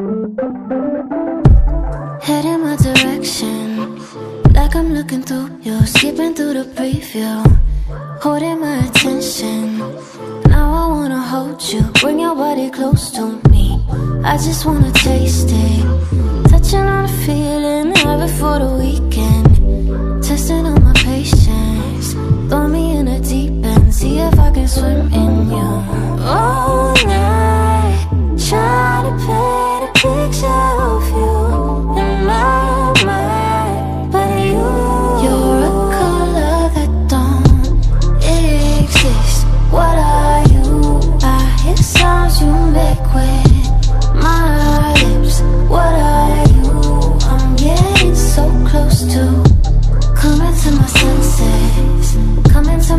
Head in my direction, like I'm looking through you, skipping through the preview, holding my attention. Now I wanna hold you, bring your body close to me. I just wanna taste it, touching on the feeling, it for the weekend. Testing on my patience, throw me in a deep end, see if I can swim in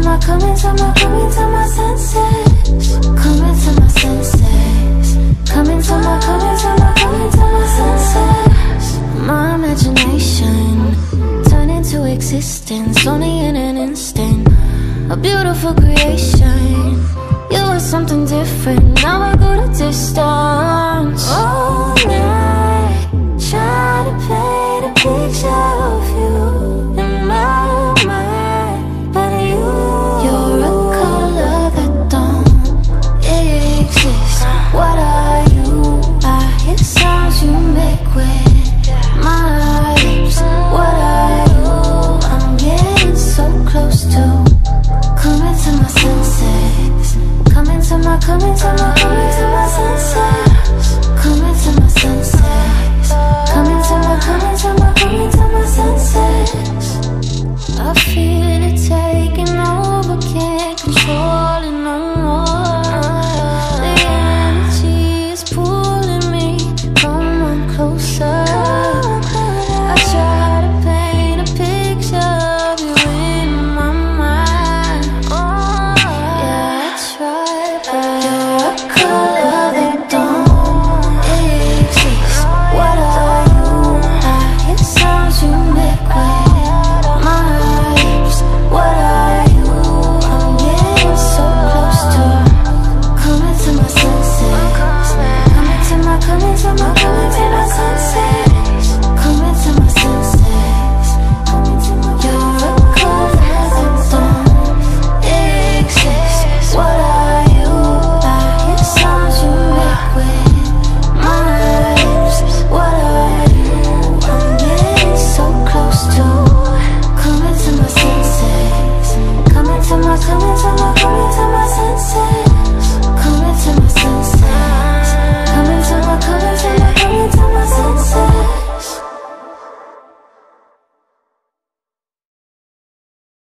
My, senses. My my, senses. My imagination turn into existence only in an instant. A beautiful creation. You were something different. Now I go the distance. Oh, Come into my, come into my senses. Come into my senses. Come into my, come into my, come into my senses. I feel